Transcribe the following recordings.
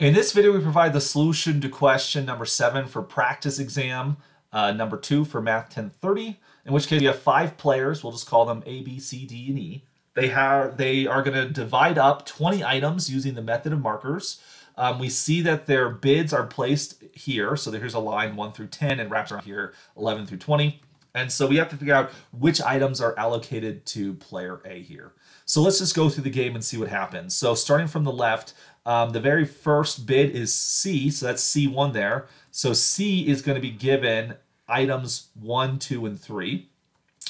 In this video, we provide the solution to question number seven for practice exam, uh, number two for Math 1030, in which case you have five players. We'll just call them A, B, C, D, and E. They, have, they are going to divide up 20 items using the method of markers. Um, we see that their bids are placed here. So here's a line 1 through 10 and wraps around here 11 through 20. And so we have to figure out which items are allocated to player A here. So let's just go through the game and see what happens. So starting from the left, um, the very first bid is C, so that's C1 there. So C is going to be given items 1, 2, and 3.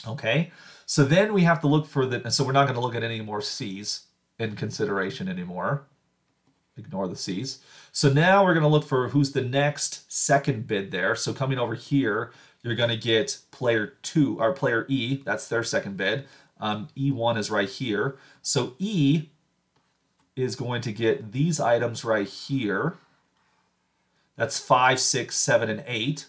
Okay, so then we have to look for the, so we're not going to look at any more C's in consideration anymore. Ignore the C's. So now we're going to look for who's the next second bid there. So coming over here, you're going to get player 2, or player E, that's their second bid. Um, E1 is right here. So E is going to get these items right here. That's 5, 6, 7, and 8.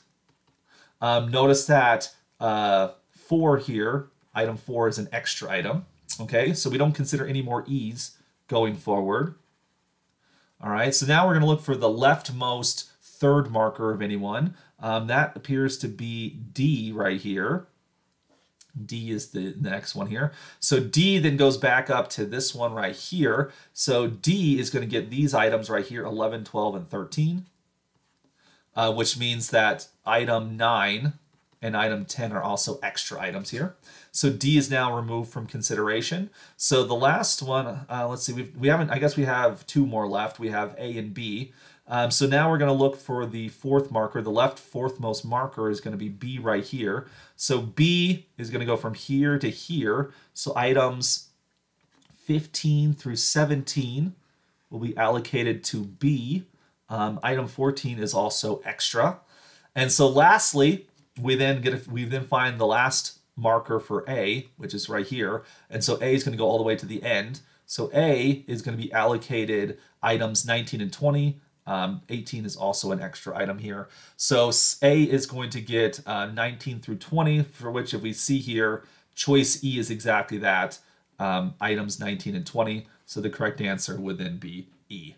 Um, notice that uh, 4 here, item 4 is an extra item. Okay, so we don't consider any more E's going forward. All right, so now we're going to look for the leftmost third marker of anyone. Um, that appears to be D right here. D is the next one here. So D then goes back up to this one right here. So D is going to get these items right here, 11, 12, and 13, uh, which means that item 9 and item 10 are also extra items here. So D is now removed from consideration. So the last one, uh, let's see, we've, we haven't, I guess we have two more left. We have A and B. Um, so now we're going to look for the fourth marker. The left fourth most marker is going to be B right here. So B is going to go from here to here. So items 15 through 17 will be allocated to B. Um, item 14 is also extra. And so lastly, we then get a, we then find the last marker for A, which is right here. And so A is going to go all the way to the end. So A is going to be allocated items 19 and 20, um, 18 is also an extra item here. So A is going to get uh, 19 through 20, for which if we see here, choice E is exactly that, um, items 19 and 20. So the correct answer would then be E.